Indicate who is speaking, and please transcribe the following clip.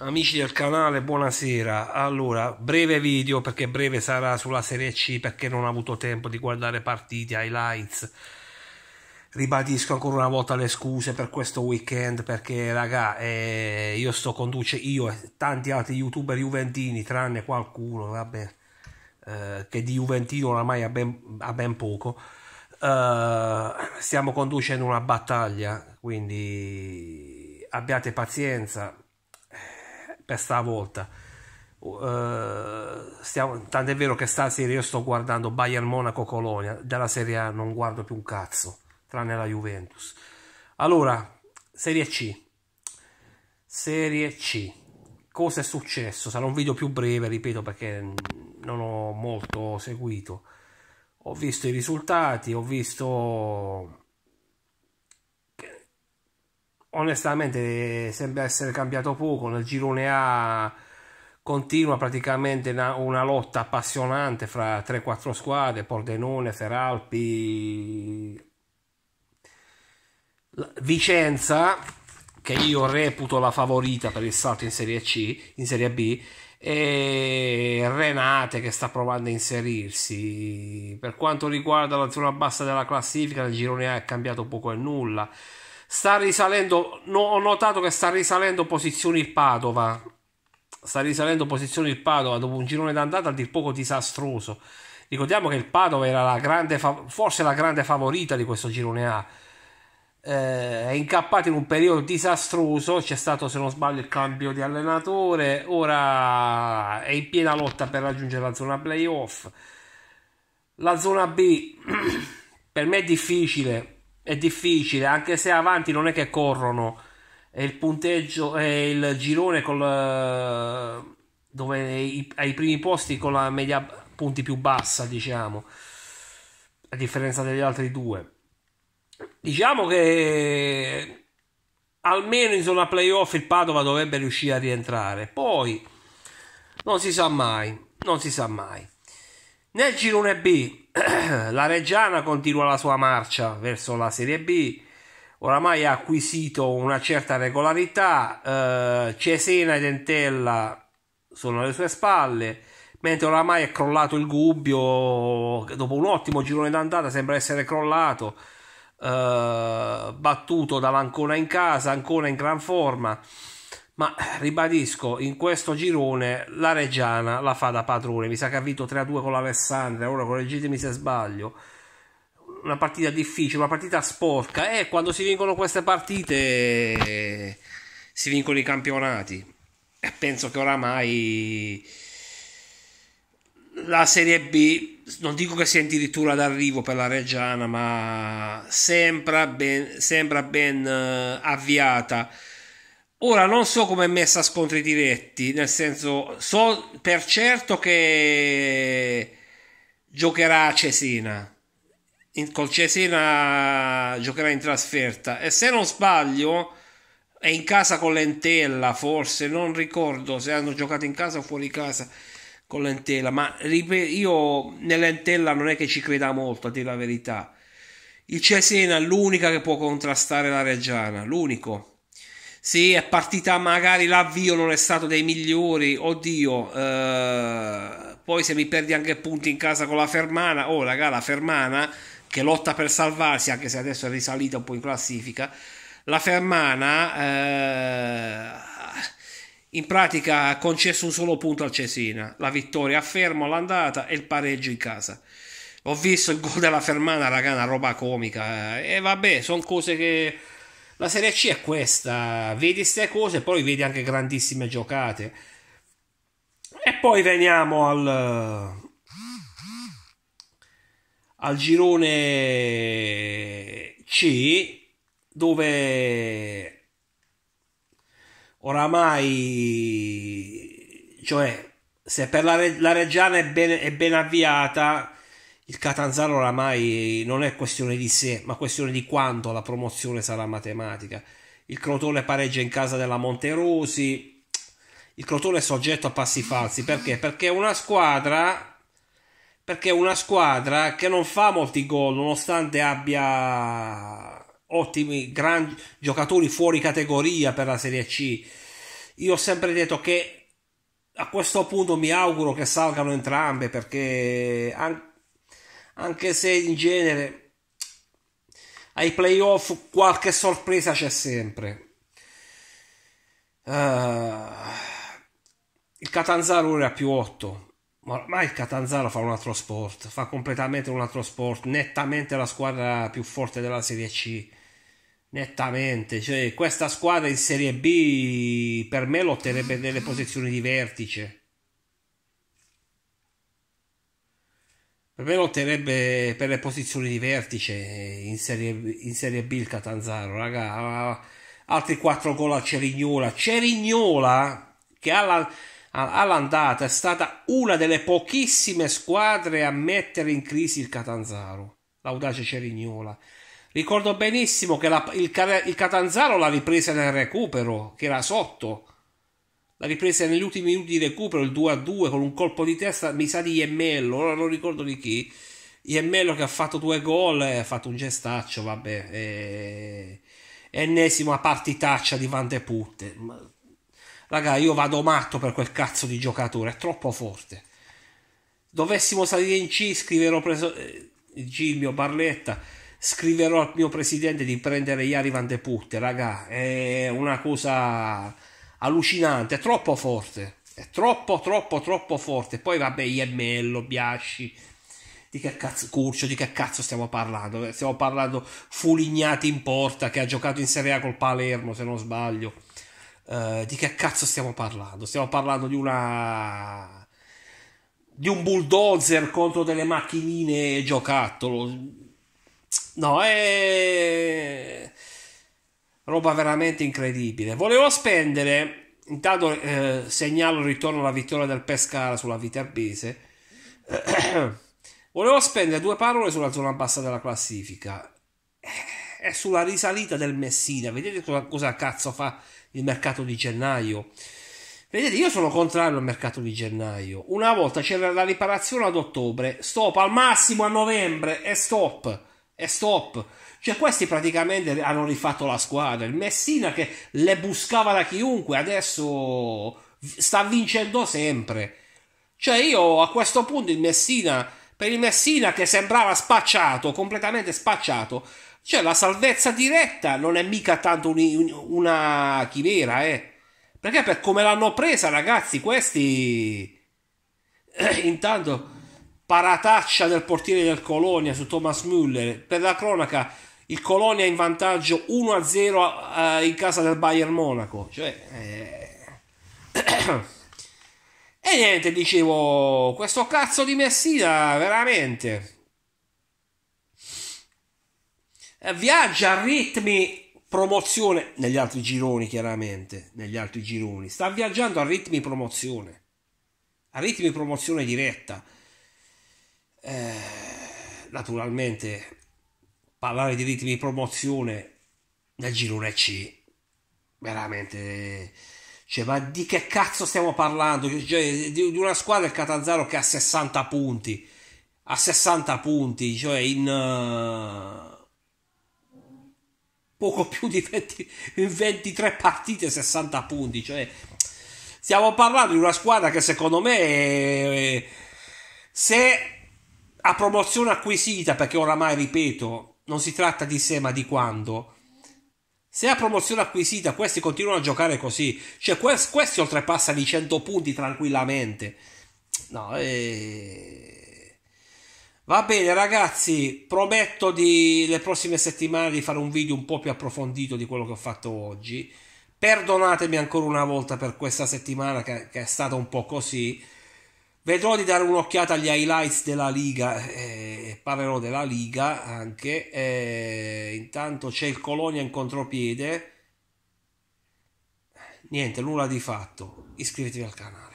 Speaker 1: Amici del canale, buonasera. Allora, breve video perché breve sarà sulla Serie C perché non ho avuto tempo di guardare partiti, highlights. Ribadisco ancora una volta le scuse per questo weekend perché, raga, eh, io sto conduce io e tanti altri youtuber juventini, tranne qualcuno, vabbè, eh, che di juventino oramai ha ben, ha ben poco. Uh, stiamo conducendo una battaglia, quindi abbiate pazienza per stavolta. Uh, stiamo, tanto è vero che stasera io sto guardando Bayern Monaco Colonia della Serie A non guardo più un cazzo tranne la Juventus. Allora Serie C. Serie C. Cosa è successo? Sarà un video più breve ripeto perché non ho molto seguito. Ho visto i risultati ho visto onestamente sembra essere cambiato poco. Nel girone A continua praticamente una, una lotta appassionante fra 3-4 squadre Pordenone, Feralpi. Vicenza che io reputo la favorita per il salto in Serie C in Serie B e Renate che sta provando a inserirsi. Per quanto riguarda la zona bassa della classifica nel girone A è cambiato poco e nulla sta risalendo no, ho notato che sta risalendo posizioni il Padova. Sta risalendo posizioni il Padova. Dopo un girone d'andata a dir poco disastroso. Ricordiamo che il Padova era la grande forse la grande favorita di questo girone A. Eh, è incappato in un periodo disastroso. C'è stato se non sbaglio il cambio di allenatore. Ora è in piena lotta per raggiungere la zona playoff. La zona B per me è difficile è difficile, anche se avanti non è che corrono. È il punteggio, è il girone col, dove ai primi posti con la media punti più bassa, diciamo, a differenza degli altri due. Diciamo che almeno in zona playoff il Padova dovrebbe riuscire a rientrare. Poi non si sa mai, non si sa mai. Nel girone B la Reggiana continua la sua marcia verso la Serie B, oramai ha acquisito una certa regolarità, eh, Cesena ed Entella sono alle sue spalle, mentre oramai è crollato il Gubbio, dopo un ottimo girone d'andata sembra essere crollato, eh, battuto dall'Ancona in casa, Ancona in gran forma ma ribadisco in questo girone la Reggiana la fa da padrone. Mi sa che ha vinto 3-2 con l'Alessandria ora correggetemi se sbaglio. Una partita difficile una partita sporca. E quando si vincono queste partite si vincono i campionati. E penso che oramai la Serie B non dico che sia addirittura d'arrivo per la Reggiana ma sembra ben, sembra ben uh, avviata Ora non so come è messa a scontri diretti, nel senso, so per certo che giocherà a Cesena. In, col Cesena giocherà in trasferta e se non sbaglio è in casa con l'Entella, forse non ricordo se hanno giocato in casa o fuori casa con l'Entella, ma io nell'Entella non è che ci creda molto, a dire la verità. Il Cesena è l'unica che può contrastare la Reggiana, l'unico sì, è partita magari l'avvio non è stato dei migliori, oddio, eh, poi se mi perdi anche punti in casa con la Fermana, oh raga, la Fermana che lotta per salvarsi, anche se adesso è risalita un po' in classifica, la Fermana eh, in pratica ha concesso un solo punto al Cesina, la vittoria a fermo all'andata e il pareggio in casa. Ho visto il gol della Fermana, raga, una roba comica, eh, e vabbè, sono cose che la Serie C è questa, vedi queste cose, poi vedi anche grandissime giocate. E poi veniamo al, al girone C, dove oramai, cioè, se per la, la Reggiana è ben, è ben avviata, il Catanzaro oramai non è questione di sé, ma questione di quanto la promozione sarà matematica. Il Crotone pareggia in casa della Monterosi. Il Crotone è soggetto a passi falsi perché? Perché una squadra perché è una squadra che non fa molti gol nonostante abbia ottimi grandi giocatori fuori categoria per la Serie C io ho sempre detto che a questo punto mi auguro che salgano entrambe perché anche se in genere ai playoff qualche sorpresa c'è sempre. Uh, il Catanzaro ora è a più 8 ma ormai il Catanzaro fa un altro sport fa completamente un altro sport nettamente la squadra più forte della Serie C nettamente cioè questa squadra in Serie B per me lotterebbe nelle posizioni di vertice per me lotterebbe per le posizioni di vertice in Serie, in serie B il Catanzaro raga altri 4 gol a Cerignola Cerignola che alla, all'andata è stata una delle pochissime squadre a mettere in crisi il Catanzaro l'audace Cerignola Ricordo benissimo che la, il, il Catanzaro l'ha ripresa nel recupero, che era sotto. La ripresa negli ultimi minuti di recupero, il 2 a 2 con un colpo di testa, mi sa di Iemmello, ora non ricordo di chi. Iemmello che ha fatto due gol ha fatto un gestaccio, vabbè. E... Ennesima partitaccia di Van de Putte. Raga, io vado matto per quel cazzo di giocatore, è troppo forte. Dovessimo salire in C, scriverò preso... Eh, G, Barletta scriverò al mio presidente di prendere Iari Van de Putte, raga, è una cosa allucinante, è troppo forte, è troppo, troppo, troppo forte. Poi vabbè, Iemmello, Biasci, di che cazzo, Curcio, di che cazzo stiamo parlando? Stiamo parlando Fulignati in porta, che ha giocato in Serie A col Palermo, se non sbaglio. Uh, di che cazzo stiamo parlando? Stiamo parlando di una di un bulldozer contro delle macchinine giocattolo No, è roba veramente incredibile. Volevo spendere, intanto eh, segnalo il ritorno alla vittoria del Pescara sulla Viterbese. Volevo spendere due parole sulla zona bassa della classifica e sulla risalita del Messina. Vedete cosa, cosa cazzo fa il mercato di gennaio? Vedete, io sono contrario al mercato di gennaio. Una volta c'era la riparazione ad ottobre, stop al massimo a novembre e stop e stop. Cioè, questi praticamente hanno rifatto la squadra. Il Messina che le buscava da chiunque, adesso sta vincendo sempre. Cioè, io a questo punto il Messina, per il Messina che sembrava spacciato, completamente spacciato, cioè la salvezza diretta non è mica tanto un, una chimera, eh. Perché per come l'hanno presa, ragazzi, questi. Intanto parataccia del portiere del Colonia su Thomas Müller. Per la cronaca, il Colonia in vantaggio 1-0 eh, in casa del Bayern Monaco. Cioè, eh... e niente, dicevo, questo cazzo di Messina, veramente. Eh, viaggia a ritmi promozione negli altri gironi, chiaramente. Negli altri gironi. Sta viaggiando a ritmi promozione. A ritmi promozione diretta eh, naturalmente parlare di ritmi di promozione nel girone C veramente cioè, ma di che cazzo stiamo parlando? Cioè, di, una squadra il Catanzaro che ha 60 punti a 60 punti cioè in uh, poco più di 20, 23 partite 60 punti cioè stiamo parlando di una squadra che secondo me è, se a promozione acquisita, perché oramai ripeto, non si tratta di se ma di quando. Se a promozione acquisita questi continuano a giocare così, cioè questi oltrepassano i 100 punti tranquillamente. No, eh... Va bene ragazzi, prometto di, le prossime settimane di fare un video un po' più approfondito di quello che ho fatto oggi. Perdonatemi ancora una volta per questa settimana che, che è stata un po' così. Vedrò di dare un'occhiata agli highlights della Liga, eh, parlerò della Liga anche. Eh, intanto c'è il Colonia in contropiede. Niente, nulla di fatto. Iscrivetevi al canale.